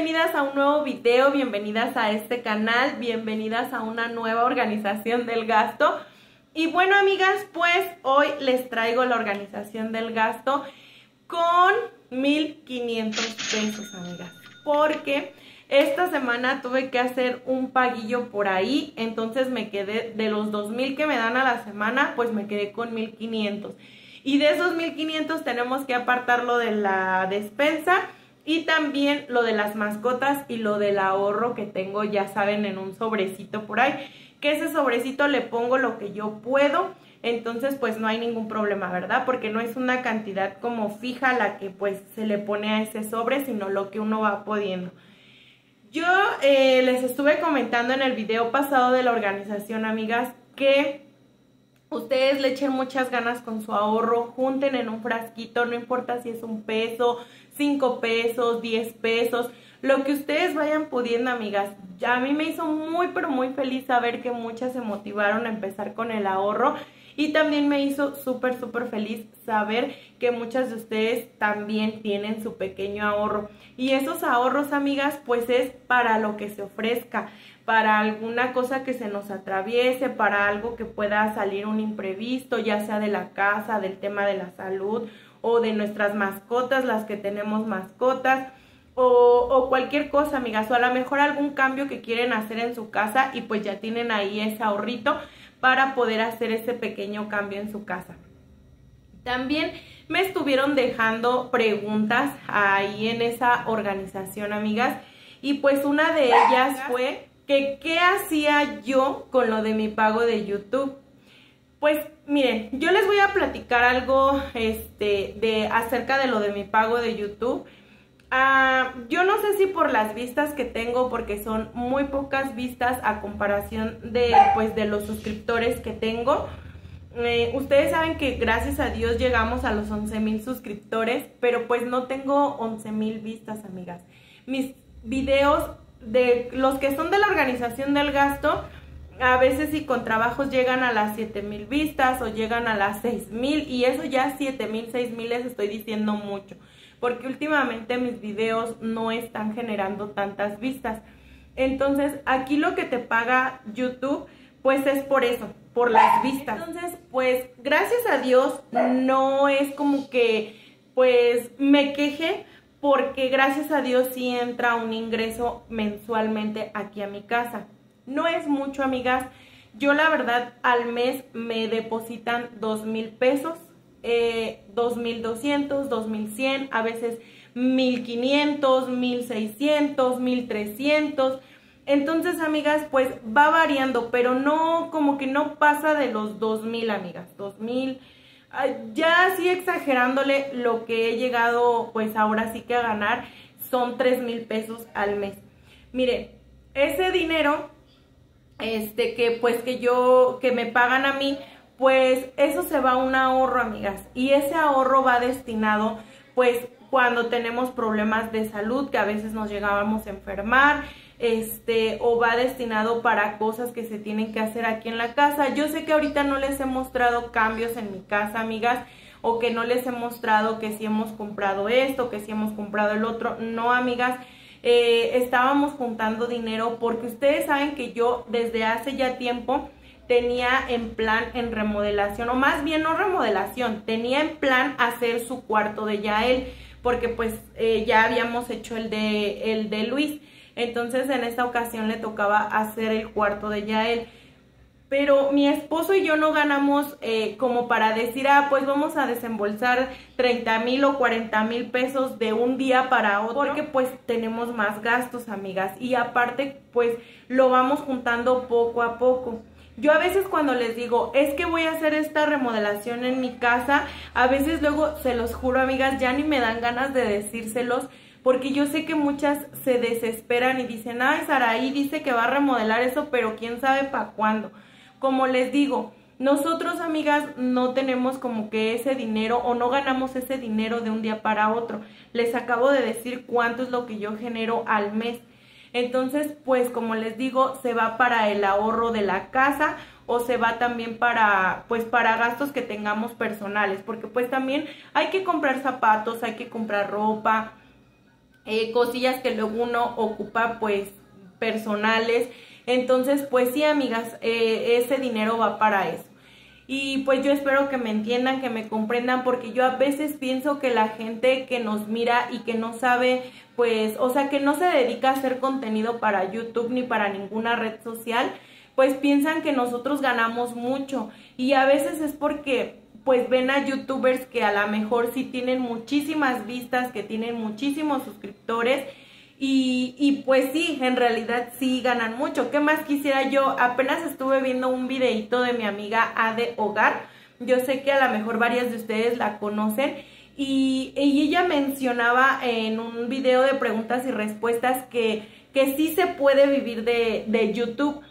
Bienvenidas a un nuevo video, bienvenidas a este canal, bienvenidas a una nueva organización del gasto. Y bueno, amigas, pues hoy les traigo la organización del gasto con 1500 pesos, amigas. Porque esta semana tuve que hacer un paguillo por ahí, entonces me quedé de los 2000 que me dan a la semana, pues me quedé con 1500. Y de esos 1500 tenemos que apartarlo de la despensa y también lo de las mascotas y lo del ahorro que tengo, ya saben, en un sobrecito por ahí. Que ese sobrecito le pongo lo que yo puedo. Entonces, pues no hay ningún problema, ¿verdad? Porque no es una cantidad como fija la que pues se le pone a ese sobre, sino lo que uno va pudiendo. Yo eh, les estuve comentando en el video pasado de la organización, amigas, que ustedes le echen muchas ganas con su ahorro, junten en un frasquito, no importa si es un peso, 5 pesos, 10 pesos, lo que ustedes vayan pudiendo, amigas. Ya a mí me hizo muy, pero muy feliz saber que muchas se motivaron a empezar con el ahorro. Y también me hizo súper, súper feliz saber que muchas de ustedes también tienen su pequeño ahorro. Y esos ahorros, amigas, pues es para lo que se ofrezca, para alguna cosa que se nos atraviese, para algo que pueda salir un imprevisto, ya sea de la casa, del tema de la salud o de nuestras mascotas, las que tenemos mascotas. O, cualquier cosa, amigas, o a lo mejor algún cambio que quieren hacer en su casa y pues ya tienen ahí ese ahorrito para poder hacer ese pequeño cambio en su casa. También me estuvieron dejando preguntas ahí en esa organización, amigas, y pues una de ellas fue que qué hacía yo con lo de mi pago de YouTube. Pues miren, yo les voy a platicar algo este, de, acerca de lo de mi pago de YouTube. Ah, yo no sé si por las vistas que tengo, porque son muy pocas vistas a comparación de, pues, de los suscriptores que tengo. Eh, ustedes saben que gracias a Dios llegamos a los 11 mil suscriptores, pero pues no tengo 11 mil vistas, amigas. Mis videos de los que son de la organización del gasto, a veces si con trabajos llegan a las 7000 vistas o llegan a las 6000 y eso ya 7000, 6000 les estoy diciendo mucho, porque últimamente mis videos no están generando tantas vistas. Entonces, aquí lo que te paga YouTube pues es por eso, por las vistas. Entonces, pues gracias a Dios no es como que pues me queje porque gracias a Dios sí entra un ingreso mensualmente aquí a mi casa. No es mucho, amigas. Yo la verdad al mes me depositan dos mil pesos, eh, dos mil doscientos, dos mil cien, a veces mil quinientos, mil seiscientos, mil trescientos. Entonces, amigas, pues va variando, pero no, como que no pasa de los dos mil, amigas, dos mil. Ya así exagerándole, lo que he llegado, pues ahora sí que a ganar son tres mil pesos al mes. Mire, ese dinero este, que pues que yo, que me pagan a mí, pues eso se va a un ahorro, amigas. Y ese ahorro va destinado, pues, cuando tenemos problemas de salud, que a veces nos llegábamos a enfermar, este, o va destinado para cosas que se tienen que hacer aquí en la casa. Yo sé que ahorita no les he mostrado cambios en mi casa, amigas, o que no les he mostrado que si hemos comprado esto, que si hemos comprado el otro. No, amigas, eh, estábamos juntando dinero porque ustedes saben que yo desde hace ya tiempo tenía en plan en remodelación, o más bien no remodelación, tenía en plan hacer su cuarto de Yael, porque pues eh, ya habíamos hecho el de, el de Luis. Entonces en esta ocasión le tocaba hacer el cuarto de Yael pero mi esposo y yo no ganamos eh, como para decir, ah, pues vamos a desembolsar 30 mil o 40 mil pesos de un día para otro, porque pues tenemos más gastos, amigas, y aparte pues lo vamos juntando poco a poco. Yo a veces cuando les digo, es que voy a hacer esta remodelación en mi casa, a veces luego, se los juro, amigas, ya ni me dan ganas de decírselos, porque yo sé que muchas se desesperan y dicen, ay, Saraí dice que va a remodelar eso, pero quién sabe para cuándo. Como les digo, nosotros, amigas, no tenemos como que ese dinero o no ganamos ese dinero de un día para otro. Les acabo de decir cuánto es lo que yo genero al mes. Entonces, pues como les digo, se va para el ahorro de la casa o se va también para pues para gastos que tengamos personales, porque pues también hay que comprar zapatos, hay que comprar ropa, eh, cosillas que luego uno ocupa pues personales. Entonces, pues sí, amigas, eh, ese dinero va para eso. Y pues yo espero que me entiendan, que me comprendan, porque yo a veces pienso que la gente que nos mira y que no sabe, pues, o sea, que no se dedica a hacer contenido para YouTube ni para ninguna red social, pues piensan que nosotros ganamos mucho. Y a veces es porque pues ven a youtubers que a lo mejor sí tienen muchísimas vistas, que tienen muchísimos suscriptores y, y, pues sí, en realidad sí ganan mucho. ¿Qué más quisiera yo? Apenas estuve viendo un videito de mi amiga Ade Hogar. Yo sé que a lo mejor varias de ustedes la conocen. Y, ella mencionaba en un video de preguntas y respuestas que, que sí se puede vivir de, de YouTube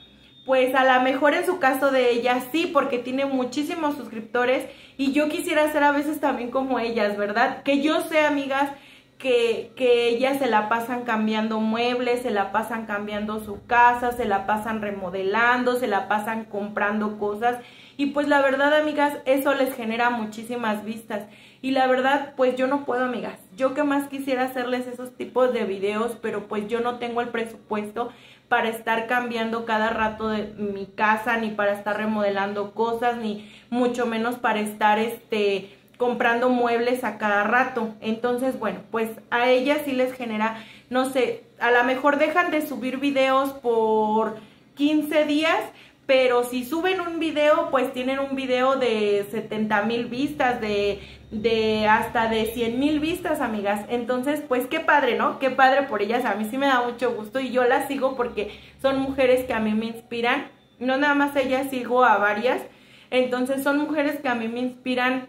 pues a lo mejor en su caso de ella sí, porque tiene muchísimos suscriptores y yo quisiera ser a veces también como ellas, ¿verdad? Que yo sé, amigas, que, que ellas se la pasan cambiando muebles, se la pasan cambiando su casa, se la pasan remodelando, se la pasan comprando cosas y pues la verdad, amigas, eso les genera muchísimas vistas. Y la verdad, pues yo no puedo, amigas. Yo que más quisiera hacerles esos tipos de videos, pero pues yo no tengo el presupuesto para estar cambiando cada rato de mi casa, ni para estar remodelando cosas, ni mucho menos para estar este comprando muebles a cada rato. Entonces, bueno, pues a ellas sí les genera, no sé, a lo mejor dejan de subir videos por 15 días, pero si suben un video, pues tienen un video de 70 mil vistas, de, de hasta de 100 mil vistas, amigas. Entonces, pues qué padre, ¿no? Qué padre por ellas. A mí sí me da mucho gusto y yo las sigo porque son mujeres que a mí me inspiran. No nada más ellas, sigo a varias. Entonces, son mujeres que a mí me inspiran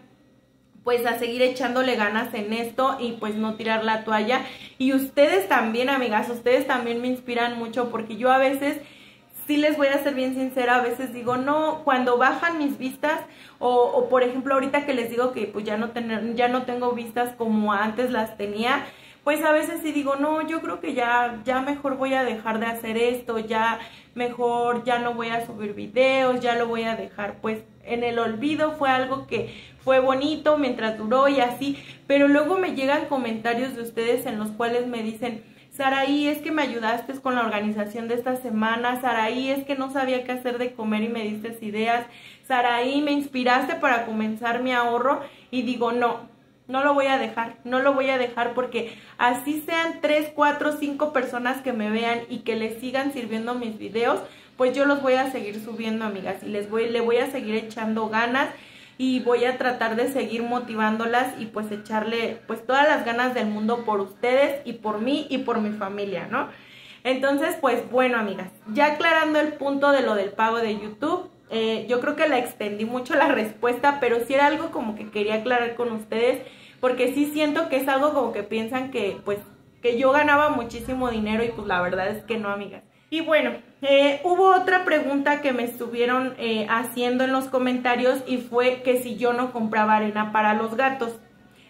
pues a seguir echándole ganas en esto y pues no tirar la toalla. Y ustedes también, amigas, ustedes también me inspiran mucho porque yo a veces sí les voy a ser bien sincera, a veces digo, no, cuando bajan mis vistas, o, por ejemplo ahorita que les digo que pues ya no, tener, ya no tengo vistas como antes las tenía, pues a veces sí digo, no, yo creo que ya, ya mejor voy a dejar de hacer esto, ya mejor ya no voy a subir videos, ya lo voy a dejar pues en el olvido, fue algo que fue bonito mientras duró y así, pero luego me llegan comentarios de ustedes en los cuales me dicen, Saraí, es que me ayudaste con la organización de esta semana. Saraí, es que no sabía qué hacer de comer y me diste ideas. Saraí, me inspiraste para comenzar mi ahorro. Y digo, no, no lo voy a dejar, no lo voy a dejar porque así sean tres, cuatro, cinco personas que me vean y que les sigan sirviendo mis videos, pues yo los voy a seguir subiendo, amigas, y les voy, le voy a seguir echando ganas y voy a tratar de seguir motivándolas y pues echarle pues todas las ganas del mundo por ustedes y por mí y por mi familia, ¿no? Entonces, pues bueno, amigas, ya aclarando el punto de lo del pago de YouTube, eh, yo creo que la extendí mucho la respuesta, pero sí era algo como que quería aclarar con ustedes, porque sí siento que es algo como que piensan que pues que yo ganaba muchísimo dinero y pues la verdad es que no, amigas. Y bueno, eh, hubo otra pregunta que me estuvieron eh, haciendo en los comentarios y fue que si yo no compraba arena para los gatos.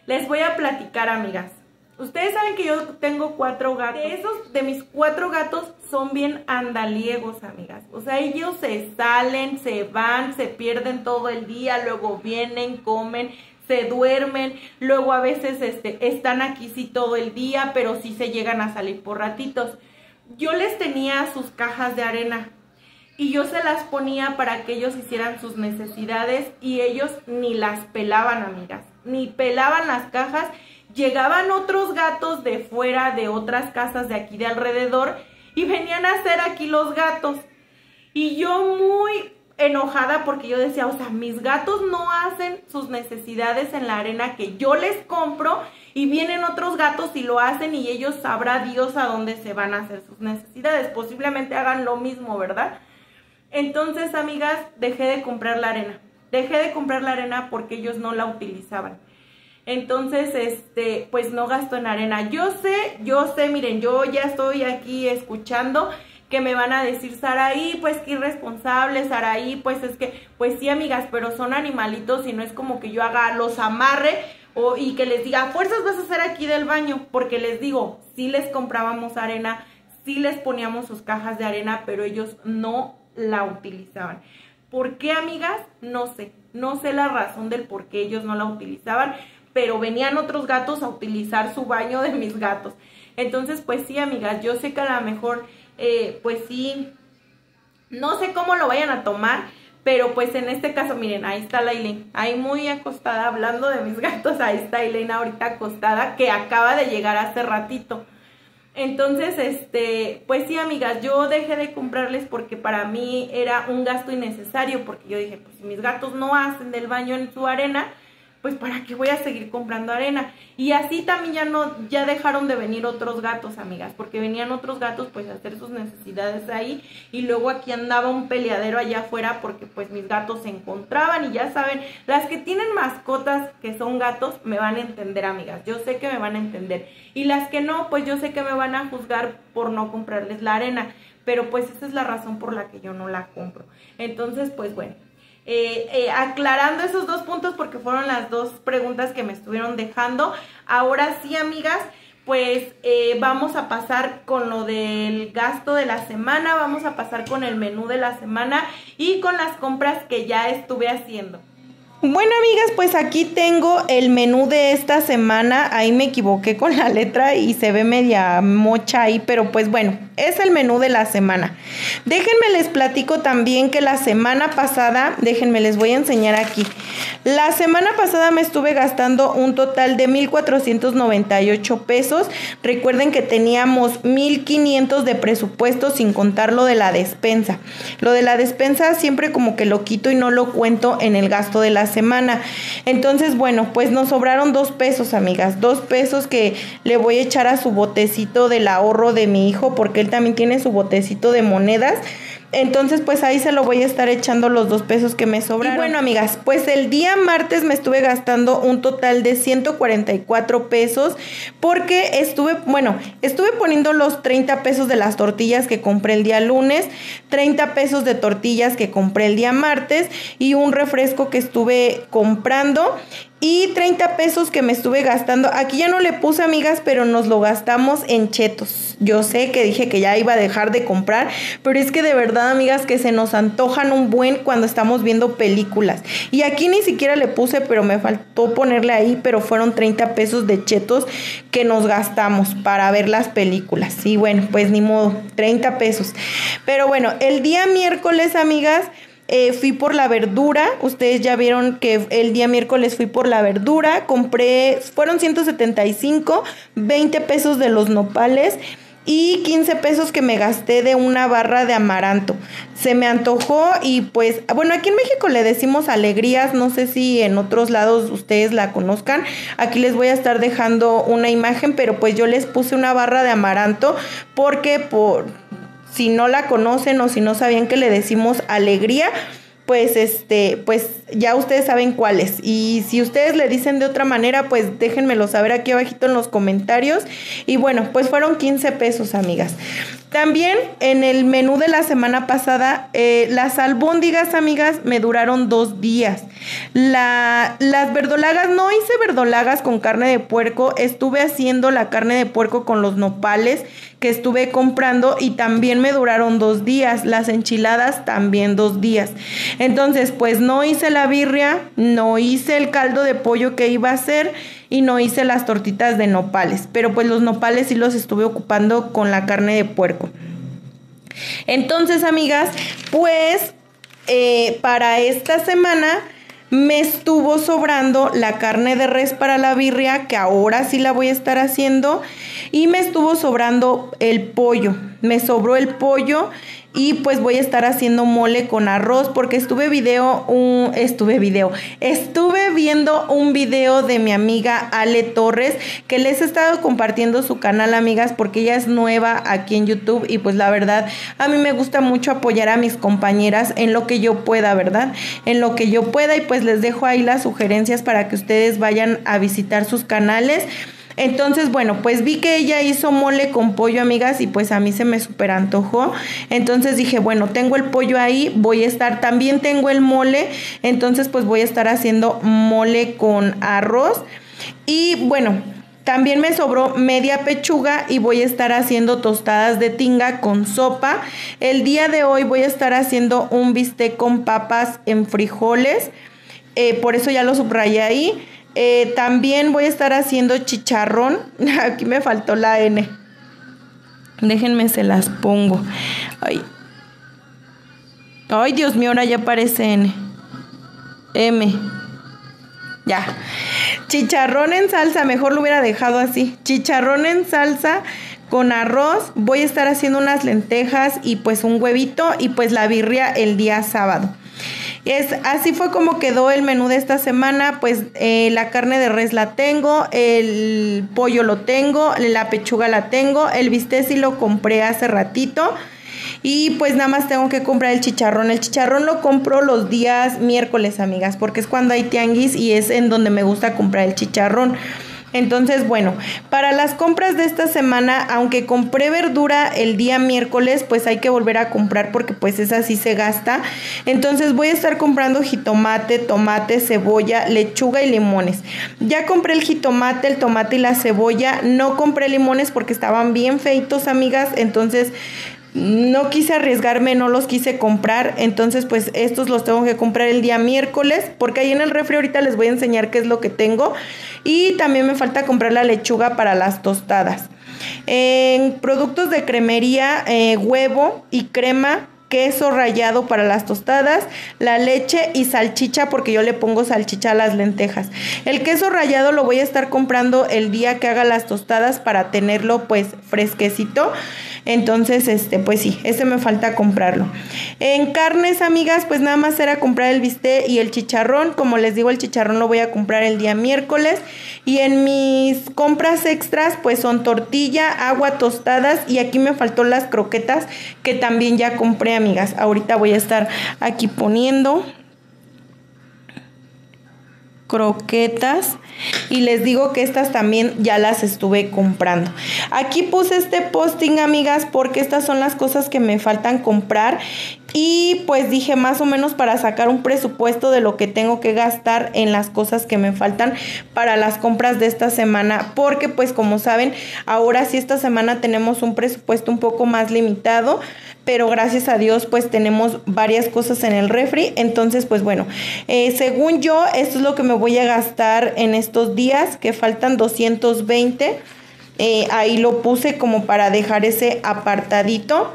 Les voy a platicar, amigas. Ustedes saben que yo tengo cuatro gatos. De esos, de mis cuatro gatos, son bien andaliegos, amigas. O sea, ellos se salen, se van, se pierden todo el día, luego vienen, comen, se duermen, luego a veces este, están aquí sí todo el día, pero sí se llegan a salir por ratitos yo les tenía sus cajas de arena y yo se las ponía para que ellos hicieran sus necesidades y ellos ni las pelaban, amigas, ni pelaban las cajas. Llegaban otros gatos de fuera, de otras casas de aquí de alrededor y venían a hacer aquí los gatos. Y yo muy enojada porque yo decía, o sea, mis gatos no hacen sus necesidades en la arena que yo les compro y vienen otros gatos y lo hacen y ellos sabrá Dios a dónde se van a hacer sus necesidades. Posiblemente hagan lo mismo, ¿verdad? Entonces, amigas, dejé de comprar la arena. Dejé de comprar la arena porque ellos no la utilizaban. Entonces, este, pues no gasto en arena. Yo sé, yo sé, miren, yo ya estoy aquí escuchando que me van a decir, Saraí, pues qué irresponsable, Saraí, pues es que, pues sí, amigas, pero son animalitos y no es como que yo haga, los amarre o, y que les diga, fuerzas vas a hacer aquí del baño, porque les digo, sí les comprábamos arena, sí les poníamos sus cajas de arena, pero ellos no la utilizaban. ¿Por qué, amigas? No sé, no sé la razón del por qué ellos no la utilizaban, pero venían otros gatos a utilizar su baño de mis gatos. Entonces, pues sí, amigas, yo sé que a lo mejor, eh, pues sí, no sé cómo lo vayan a tomar, pero pues en este caso, miren, ahí está la ahí muy acostada, hablando de mis gatos, ahí está Elaine ahorita acostada, que acaba de llegar hace ratito. Entonces, este, pues sí, amigas, yo dejé de comprarles porque para mí era un gasto innecesario, porque yo dije, pues si mis gatos no hacen del baño en su arena, pues para qué voy a seguir comprando arena. Y así también ya no, ya dejaron de venir otros gatos, amigas, porque venían otros gatos pues a hacer sus necesidades ahí y luego aquí andaba un peleadero allá afuera porque pues mis gatos se encontraban y ya saben, las que tienen mascotas que son gatos me van a entender, amigas, yo sé que me van a entender. Y las que no, pues yo sé que me van a juzgar por no comprarles la arena, pero pues esa es la razón por la que yo no la compro. Entonces, pues bueno, eh, eh, aclarando esos dos puntos porque fueron las dos preguntas que me estuvieron dejando. Ahora sí, amigas, pues eh, vamos a pasar con lo del gasto de la semana, vamos a pasar con el menú de la semana y con las compras que ya estuve haciendo. Bueno, amigas, pues aquí tengo el menú de esta semana. Ahí me equivoqué con la letra y se ve media mocha ahí, pero pues bueno, es el menú de la semana. Déjenme les platico también que la semana pasada, déjenme les voy a enseñar aquí. La semana pasada me estuve gastando un total de 1.498 pesos. Recuerden que teníamos 1.500 de presupuesto sin contar lo de la despensa. Lo de la despensa siempre como que lo quito y no lo cuento en el gasto de la semana. Entonces, bueno, pues nos sobraron dos pesos, amigas. Dos pesos que le voy a echar a su botecito del ahorro de mi hijo porque él también tiene su botecito de monedas. Entonces, pues ahí se lo voy a estar echando los dos pesos que me sobran. Y bueno, amigas, pues el día martes me estuve gastando un total de 144 pesos porque estuve, bueno, estuve poniendo los 30 pesos de las tortillas que compré el día lunes, 30 pesos de tortillas que compré el día martes y un refresco que estuve comprando y 30 pesos que me estuve gastando. Aquí ya no le puse amigas, pero nos lo gastamos en chetos. Yo sé que dije que ya iba a dejar de comprar, pero es que de verdad amigas que se nos antojan un buen cuando estamos viendo películas. Y aquí ni siquiera le puse, pero me faltó ponerle ahí, pero fueron 30 pesos de chetos que nos gastamos para ver las películas. Y bueno, pues ni modo, 30 pesos. Pero bueno, el día miércoles amigas eh, fui por la verdura, ustedes ya vieron que el día miércoles fui por la verdura, compré, fueron 175, 20 pesos de los nopales y 15 pesos que me gasté de una barra de amaranto. Se me antojó y pues, bueno, aquí en México le decimos alegrías, no sé si en otros lados ustedes la conozcan. Aquí les voy a estar dejando una imagen, pero pues yo les puse una barra de amaranto porque por si no la conocen o si no sabían que le decimos alegría, pues este, pues ya ustedes saben cuáles. Y si ustedes le dicen de otra manera, pues déjenmelo saber aquí abajito en los comentarios. Y bueno, pues fueron 15 pesos, amigas. También en el menú de la semana pasada, eh, las albóndigas, amigas, me duraron dos días. La, las verdolagas, no hice verdolagas con carne de puerco, estuve haciendo la carne de puerco con los nopales que estuve comprando y también me duraron dos días. Las enchiladas también dos días. Entonces, pues no hice la birria, no hice el caldo de pollo que iba a hacer y no hice las tortitas de nopales. Pero pues los nopales sí los estuve ocupando con la carne de puerco. Entonces, amigas, pues eh, para esta semana me estuvo sobrando la carne de res para la birria, que ahora sí la voy a estar haciendo, y me estuvo sobrando el pollo. Me sobró el pollo y pues voy a estar haciendo mole con arroz porque estuve video un estuve video estuve viendo un video de mi amiga Ale Torres que les he estado compartiendo su canal amigas porque ella es nueva aquí en YouTube y pues la verdad a mí me gusta mucho apoyar a mis compañeras en lo que yo pueda verdad en lo que yo pueda y pues les dejo ahí las sugerencias para que ustedes vayan a visitar sus canales entonces, bueno, pues vi que ella hizo mole con pollo, amigas, y pues a mí se me super antojó. Entonces dije, bueno, tengo el pollo ahí, voy a estar, también tengo el mole, entonces pues voy a estar haciendo mole con arroz. Y bueno, también me sobró media pechuga y voy a estar haciendo tostadas de tinga con sopa. El día de hoy voy a estar haciendo un bistec con papas en frijoles. Eh, por eso ya lo subrayé ahí. Eh, también voy a estar haciendo chicharrón. Aquí me faltó la N. Déjenme se las pongo. Ay. Ay, Dios mío, ahora ya aparece N. M. Ya. Chicharrón en salsa, mejor lo hubiera dejado así. Chicharrón en salsa con arroz. Voy a estar haciendo unas lentejas y pues un huevito y pues la birria el día sábado. Es, así fue como quedó el menú de esta semana. Pues eh, la carne de res la tengo, el pollo lo tengo, la pechuga la tengo, el bistec sí lo compré hace ratito. Y pues nada más tengo que comprar el chicharrón. El chicharrón lo compro los días miércoles, amigas, porque es cuando hay tianguis y es en donde me gusta comprar el chicharrón. Entonces, bueno, para las compras de esta semana, aunque compré verdura el día miércoles, pues hay que volver a comprar porque pues esa sí se gasta. Entonces voy a estar comprando jitomate, tomate, cebolla, lechuga y limones. Ya compré el jitomate, el tomate y la cebolla. No compré limones porque estaban bien feitos, amigas. Entonces no quise arriesgarme, no los quise comprar, entonces pues estos los tengo que comprar el día miércoles, porque ahí en el refri ahorita les voy a enseñar qué es lo que tengo y también me falta comprar la lechuga para las tostadas. En productos de cremería, eh, huevo y crema queso rallado para las tostadas, la leche y salchicha porque yo le pongo salchicha a las lentejas. El queso rallado lo voy a estar comprando el día que haga las tostadas para tenerlo pues fresquecito. Entonces, este, pues sí, ese me falta comprarlo. En carnes, amigas, pues nada más era comprar el bistec y el chicharrón. Como les digo, el chicharrón lo voy a comprar el día miércoles. Y en mis compras extras, pues son tortilla, agua, tostadas. Y aquí me faltó las croquetas que también ya compré, amigas. Ahorita voy a estar aquí poniendo croquetas y les digo que estas también ya las estuve comprando. Aquí puse este posting, amigas, porque estas son las cosas que me faltan comprar y pues dije más o menos para sacar un presupuesto de lo que tengo que gastar en las cosas que me faltan para las compras de esta semana, porque pues como saben, ahora sí esta semana tenemos un presupuesto un poco más limitado pero gracias a Dios pues tenemos varias cosas en el refri. Entonces pues bueno, eh, según yo esto es lo que me voy a gastar en estos días, que faltan 220. Eh, ahí lo puse como para dejar ese apartadito.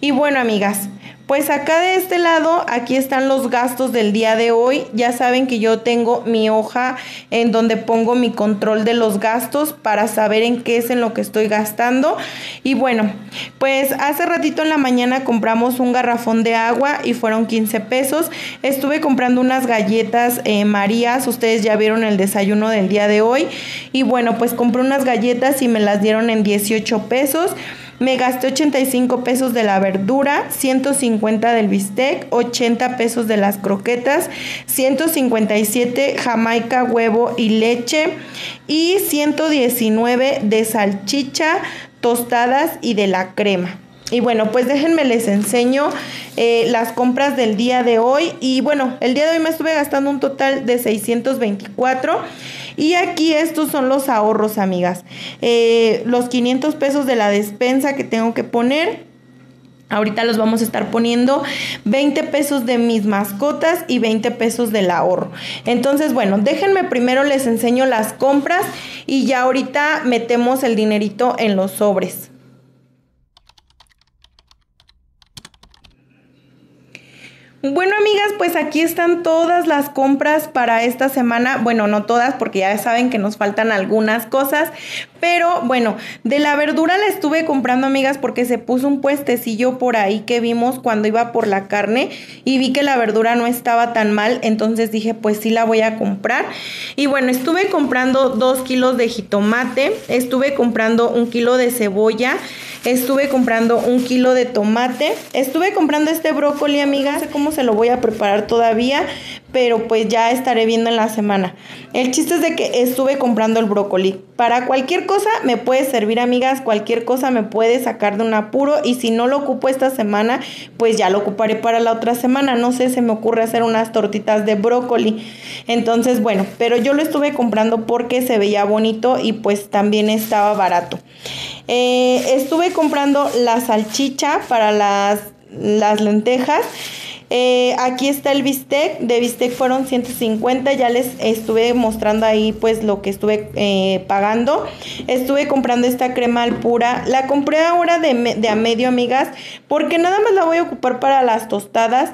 Y bueno amigas, pues acá de este lado, aquí están los gastos del día de hoy. Ya saben que yo tengo mi hoja en donde pongo mi control de los gastos para saber en qué es en lo que estoy gastando. Y bueno, pues hace ratito en la mañana compramos un garrafón de agua y fueron 15 pesos. Estuve comprando unas galletas eh, Marías, ustedes ya vieron el desayuno del día de hoy. Y bueno, pues compré unas galletas y me las dieron en 18 pesos. Me gasté 85 pesos de la verdura, 150 del bistec, 80 pesos de las croquetas, 157 jamaica, huevo y leche y 119 de salchicha, tostadas y de la crema. Y bueno, pues déjenme les enseño eh, las compras del día de hoy. Y bueno, el día de hoy me estuve gastando un total de 624. Y aquí estos son los ahorros, amigas. Eh, los 500 pesos de la despensa que tengo que poner. Ahorita los vamos a estar poniendo 20 pesos de mis mascotas y 20 pesos del ahorro. Entonces, bueno, déjenme primero les enseño las compras y ya ahorita metemos el dinerito en los sobres. Bueno, amigas, pues aquí están todas las compras para esta semana. Bueno, no todas, porque ya saben que nos faltan algunas cosas. Pero bueno, de la verdura la estuve comprando, amigas, porque se puso un puestecillo por ahí que vimos cuando iba por la carne y vi que la verdura no estaba tan mal. Entonces dije, pues sí la voy a comprar. Y bueno, estuve comprando dos kilos de jitomate, estuve comprando un kilo de cebolla. Estuve comprando un kilo de tomate. Estuve comprando este brócoli, amiga. No sé cómo se lo voy a preparar todavía, pero pues ya estaré viendo en la semana. El chiste es de que estuve comprando el brócoli. Para cualquier cosa me puede servir, amigas, cualquier cosa me puede sacar de un apuro y si no lo ocupo esta semana, pues ya lo ocuparé para la otra semana. No sé, se me ocurre hacer unas tortitas de brócoli. Entonces, bueno, pero yo lo estuve comprando porque se veía bonito y pues también estaba barato. Eh, estuve comprando la salchicha para las, las lentejas. Eh, aquí está el bistec, de bistec fueron 150, ya les estuve mostrando ahí pues lo que estuve eh, pagando. Estuve comprando esta crema al pura, la compré ahora de, de a medio amigas, porque nada más la voy a ocupar para las tostadas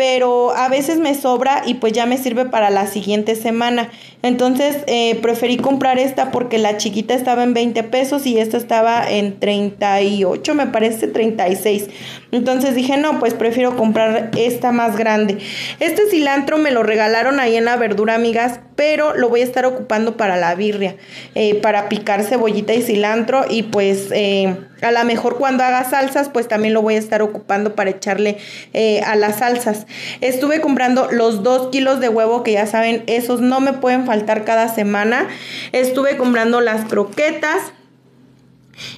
pero a veces me sobra y pues ya me sirve para la siguiente semana. Entonces eh, preferí comprar esta porque la chiquita estaba en 20 pesos y esta estaba en 38, me parece 36. Entonces dije, no, pues prefiero comprar esta más grande. Este cilantro me lo regalaron ahí en la verdura, amigas, pero lo voy a estar ocupando para la birria, eh, para picar cebollita y cilantro y pues eh, a lo mejor cuando haga salsas pues también lo voy a estar ocupando para echarle eh, a las salsas. Estuve comprando los dos kilos de huevo que ya saben, esos no me pueden faltar cada semana. Estuve comprando las croquetas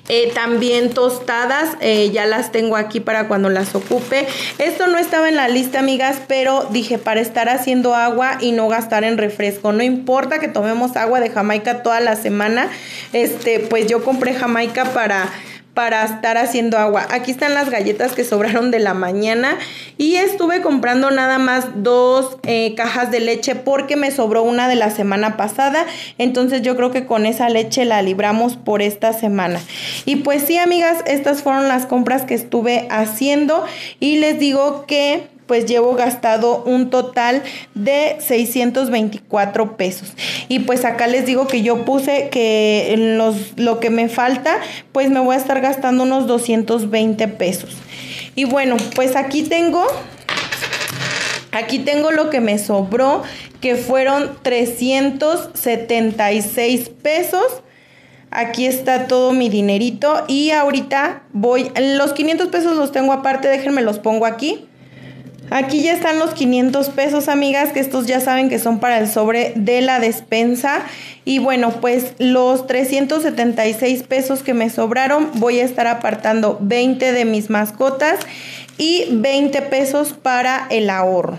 eh, también tostadas, eh, ya las tengo aquí para cuando las ocupe. Esto no estaba en la lista, amigas, pero dije para estar haciendo agua y no gastar en refresco. No importa que tomemos agua de Jamaica toda la semana, este, pues yo compré Jamaica para para estar haciendo agua. Aquí están las galletas que sobraron de la mañana y estuve comprando nada más dos eh, cajas de leche porque me sobró una de la semana pasada. Entonces yo creo que con esa leche la libramos por esta semana. Y pues sí, amigas, estas fueron las compras que estuve haciendo y les digo que pues llevo gastado un total de 624 pesos. Y pues acá les digo que yo puse que los, lo que me falta, pues me voy a estar gastando unos 220 pesos. Y bueno, pues aquí tengo, aquí tengo lo que me sobró, que fueron 376 pesos. Aquí está todo mi dinerito y ahorita voy, los 500 pesos los tengo aparte, déjenme los pongo aquí. Aquí ya están los 500 pesos, amigas, que estos ya saben que son para el sobre de la despensa. Y bueno, pues los 376 pesos que me sobraron, voy a estar apartando 20 de mis mascotas y 20 pesos para el ahorro.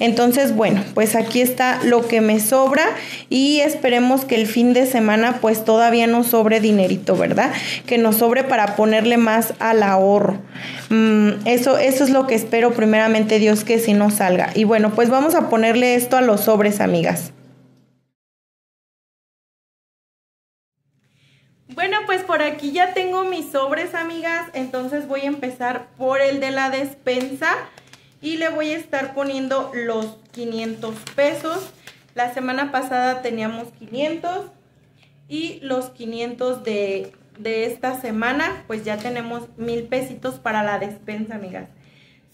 Entonces, bueno, pues aquí está lo que me sobra y esperemos que el fin de semana pues todavía nos sobre dinerito, ¿verdad? Que nos sobre para ponerle más al ahorro. Mm, eso, eso es lo que espero primeramente Dios que si no salga. Y bueno, pues vamos a ponerle esto a los sobres, amigas. Por aquí ya tengo mis sobres, amigas. Entonces voy a empezar por el de la despensa y le voy a estar poniendo los 500 pesos. La semana pasada teníamos 500 y los 500 de, de esta semana pues ya tenemos mil pesitos para la despensa, amigas.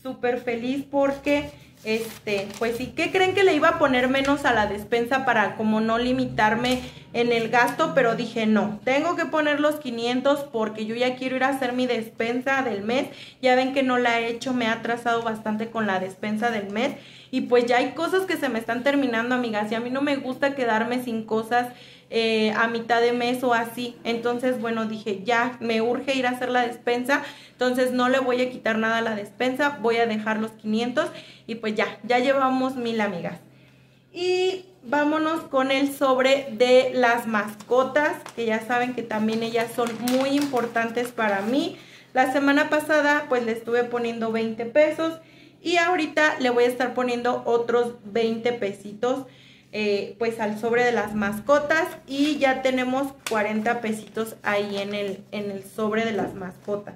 Súper feliz porque este, pues sí, ¿qué creen que le iba a poner menos a la despensa para como no limitarme en el gasto? Pero dije, no, tengo que poner los 500 porque yo ya quiero ir a hacer mi despensa del mes. Ya ven que no la he hecho, me ha atrasado bastante con la despensa del mes. Y pues ya hay cosas que se me están terminando, amigas, y a mí no me gusta quedarme sin cosas eh, a mitad de mes o así. Entonces, bueno, dije, ya me urge ir a hacer la despensa. Entonces, no le voy a quitar nada a la despensa. Voy a dejar los 500 y pues ya, ya llevamos mil amigas. Y vámonos con el sobre de las mascotas, que ya saben que también ellas son muy importantes para mí. La semana pasada pues le estuve poniendo 20 pesos y ahorita le voy a estar poniendo otros 20 pesitos eh, pues al sobre de las mascotas y ya tenemos 40 pesitos ahí en el, en el sobre de las mascotas.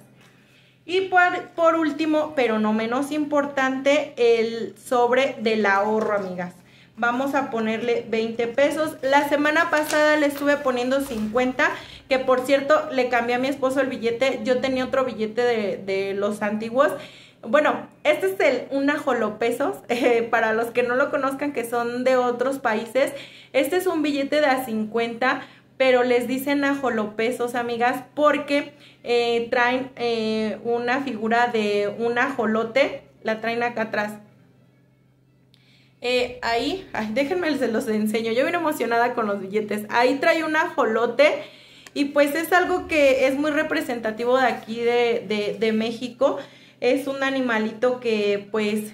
Y por, por último, pero no menos importante, el sobre del ahorro, amigas. Vamos a ponerle 20 pesos. La semana pasada le estuve poniendo 50, que por cierto le cambié a mi esposo el billete. Yo tenía otro billete de, de los antiguos bueno, este es el un ajolopesos, eh, para los que no lo conozcan que son de otros países. Este es un billete de a 50, pero les dicen ajolopesos, amigas, porque eh, traen eh, una figura de un ajolote, la traen acá atrás. ahí, déjenme se los enseño, yo vine emocionada con los billetes. Ahí trae un ajolote y pues es algo que es muy representativo de aquí de, de, de México es un animalito que pues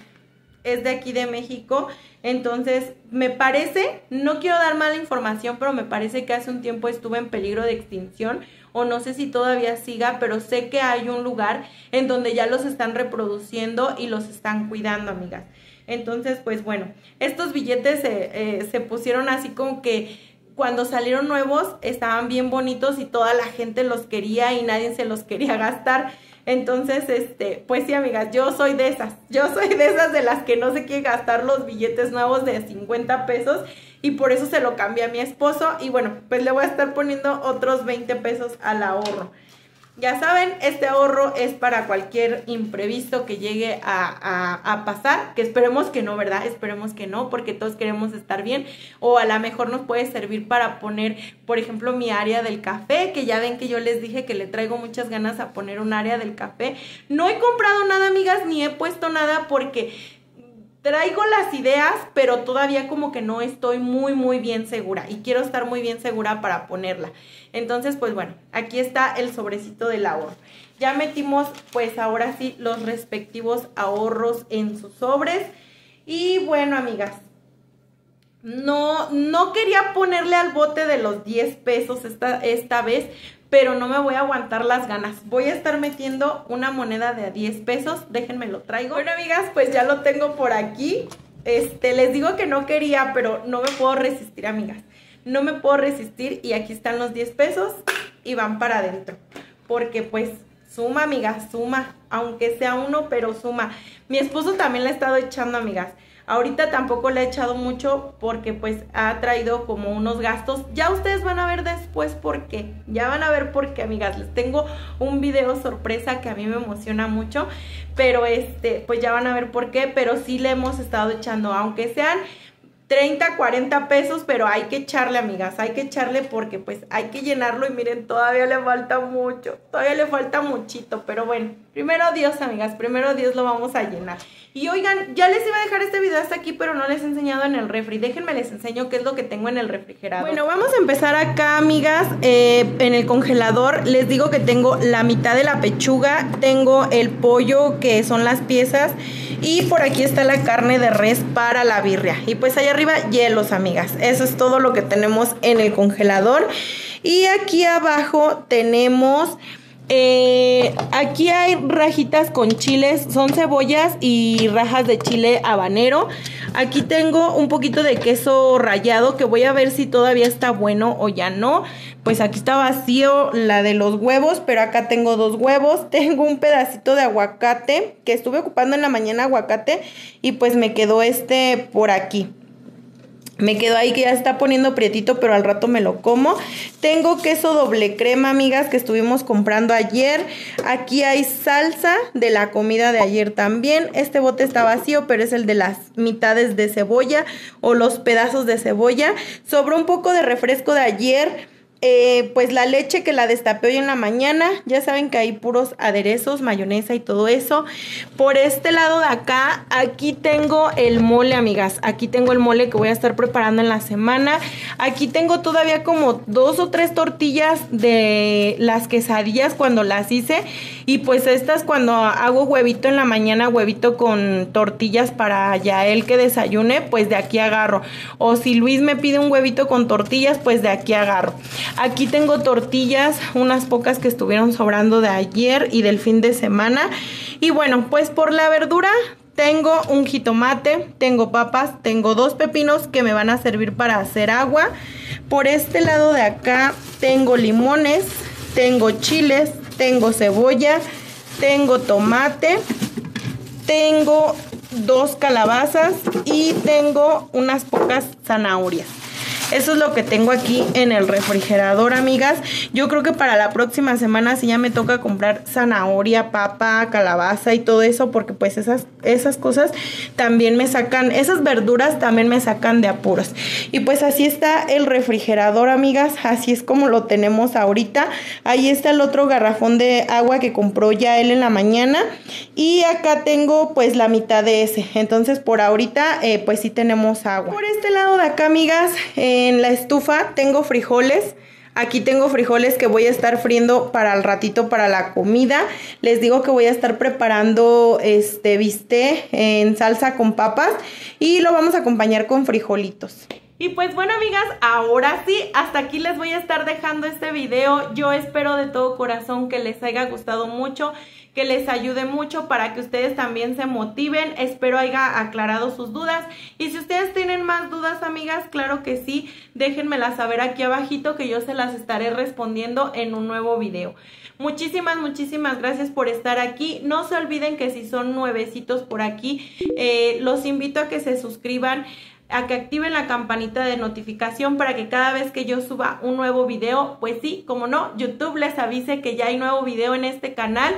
es de aquí de México. Entonces, me parece, no quiero dar mala información, pero me parece que hace un tiempo estuvo en peligro de extinción o no sé si todavía siga, pero sé que hay un lugar en donde ya los están reproduciendo y los están cuidando, amigas. Entonces, pues bueno, estos billetes eh, se pusieron así como que cuando salieron nuevos estaban bien bonitos y toda la gente los quería y nadie se los quería gastar. Entonces, este, pues sí, amigas, yo soy de esas. Yo soy de esas de las que no se quiere gastar los billetes nuevos de 50 pesos y por eso se lo cambié a mi esposo y bueno, pues le voy a estar poniendo otros 20 pesos al ahorro. Ya saben, este ahorro es para cualquier imprevisto que llegue a, pasar, que esperemos que no, ¿verdad? Esperemos que no, porque todos queremos estar bien. O a lo mejor nos puede servir para poner, por ejemplo, mi área del café, que ya ven que yo les dije que le traigo muchas ganas a poner un área del café. No he comprado nada, amigas, ni he puesto nada porque traigo las ideas, pero todavía como que no estoy muy, muy bien segura y quiero estar muy bien segura para ponerla. Entonces, pues bueno, aquí está el sobrecito del ahorro. Ya metimos, pues ahora sí, los respectivos ahorros en sus sobres. Y bueno, amigas, no, no quería ponerle al bote de los 10 pesos esta, esta vez, pero no me voy a aguantar las ganas. Voy a estar metiendo una moneda de 10 pesos, déjenme lo traigo. Bueno, amigas, pues ya lo tengo por aquí. Este, les digo que no quería, pero no me puedo resistir, amigas. No me puedo resistir y aquí están los 10 pesos y van para adentro. Porque pues suma, amigas, suma. Aunque sea uno, pero suma. Mi esposo también le ha estado echando, amigas. Ahorita tampoco le he echado mucho porque pues ha traído como unos gastos. Ya ustedes van a ver después por qué. Ya van a ver por qué, amigas. Les tengo un video sorpresa que a mí me emociona mucho. Pero este, pues ya van a ver por qué. Pero sí le hemos estado echando, aunque sean 30, 40 pesos, pero hay que echarle, amigas, hay que echarle porque pues hay que llenarlo y miren, todavía le falta mucho, todavía le falta muchito, pero bueno, primero Dios, amigas, primero Dios lo vamos a llenar. Y oigan, ya les iba a dejar este video hasta aquí, pero no les he enseñado en el refri, déjenme les enseño qué es lo que tengo en el refrigerador. Bueno, vamos a empezar acá, amigas, eh, en el congelador, les digo que tengo la mitad de la pechuga, tengo el pollo, que son las piezas, y por aquí está la carne de res para la birria. Y pues allá arriba hielos, amigas. Eso es todo lo que tenemos en el congelador. Y aquí abajo tenemos... Eh, aquí hay rajitas con chiles, son cebollas y rajas de chile habanero. Aquí tengo un poquito de queso rallado que voy a ver si todavía está bueno o ya no. Pues aquí está vacío la de los huevos, pero acá tengo dos huevos. Tengo un pedacito de aguacate que estuve ocupando en la mañana aguacate y pues me quedó este por aquí. Me quedó ahí que ya está poniendo prietito, pero al rato me lo como. Tengo queso doble crema, amigas, que estuvimos comprando ayer. Aquí hay salsa de la comida de ayer también. Este bote está vacío, pero es el de las mitades de cebolla o los pedazos de cebolla. Sobró un poco de refresco de ayer eh, pues la leche que la destapé hoy en la mañana, ya saben que hay puros aderezos, mayonesa y todo eso. Por este lado de acá, aquí tengo el mole, amigas. Aquí tengo el mole que voy a estar preparando en la semana. Aquí tengo todavía como dos o tres tortillas de las quesadillas cuando las hice. Y pues estas cuando hago huevito en la mañana, huevito con tortillas para ya él que desayune, pues de aquí agarro. O si Luis me pide un huevito con tortillas, pues de aquí agarro. Aquí tengo tortillas, unas pocas que estuvieron sobrando de ayer y del fin de semana. Y bueno, pues por la verdura tengo un jitomate, tengo papas, tengo dos pepinos que me van a servir para hacer agua. Por este lado de acá tengo limones, tengo chiles, tengo cebolla, tengo tomate, tengo dos calabazas y tengo unas pocas zanahorias. Eso es lo que tengo aquí en el refrigerador, amigas. Yo creo que para la próxima semana sí ya me toca comprar zanahoria, papa, calabaza y todo eso, porque pues esas, esas cosas también me sacan, esas verduras también me sacan de apuros. Y pues así está el refrigerador, amigas. Así es como lo tenemos ahorita. Ahí está el otro garrafón de agua que compró ya él en la mañana. Y acá tengo pues la mitad de ese. Entonces por ahorita eh, pues sí tenemos agua. Por este lado de acá, amigas, eh, en la estufa tengo frijoles. Aquí tengo frijoles que voy a estar friendo para el ratito para la comida. Les digo que voy a estar preparando este bistec en salsa con papas y lo vamos a acompañar con frijolitos. Y pues bueno amigas, ahora sí, hasta aquí les voy a estar dejando este video. Yo espero de todo corazón que les haya gustado mucho, que les ayude mucho para que ustedes también se motiven. Espero haya aclarado sus dudas. Y si ustedes tienen más dudas amigas, claro que sí, déjenmelas saber aquí abajito que yo se las estaré respondiendo en un nuevo video. Muchísimas, muchísimas gracias por estar aquí. No se olviden que si son nuevecitos por aquí, eh, los invito a que se suscriban a que activen la campanita de notificación para que cada vez que yo suba un nuevo video, pues sí, como no, YouTube les avise que ya hay nuevo video en este canal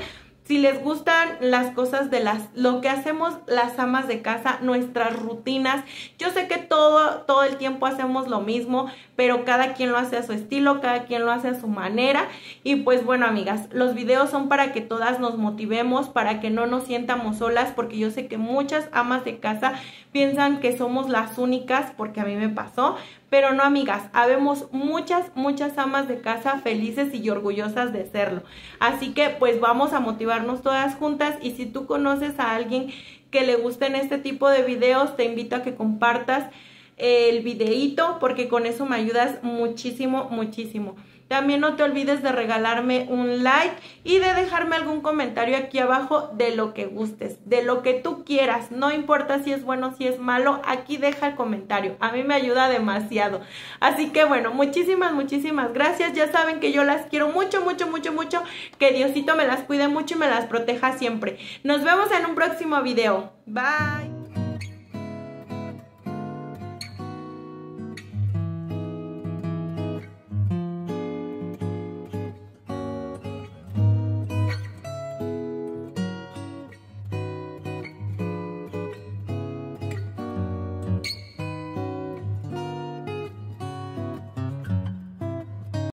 si les gustan las cosas de las lo que hacemos las amas de casa, nuestras rutinas. Yo sé que todo todo el tiempo hacemos lo mismo, pero cada quien lo hace a su estilo, cada quien lo hace a su manera y pues bueno, amigas, los videos son para que todas nos motivemos, para que no nos sientamos solas, porque yo sé que muchas amas de casa piensan que somos las únicas, porque a mí me pasó, pero no, amigas, habemos muchas, muchas amas de casa felices y orgullosas de serlo. Así que pues vamos a motivarnos todas juntas y si tú conoces a alguien que le gusten este tipo de videos, te invito a que compartas el videíto porque con eso me ayudas muchísimo, muchísimo. También no te olvides de regalarme un like y de dejarme algún comentario aquí abajo de lo que gustes, de lo que tú quieras. No importa si es bueno, si es malo, aquí deja el comentario. A mí me ayuda demasiado. Así que bueno, muchísimas, muchísimas gracias. Ya saben que yo las quiero mucho, mucho, mucho, mucho. Que Diosito me las cuide mucho y me las proteja siempre. Nos vemos en un próximo video. Bye.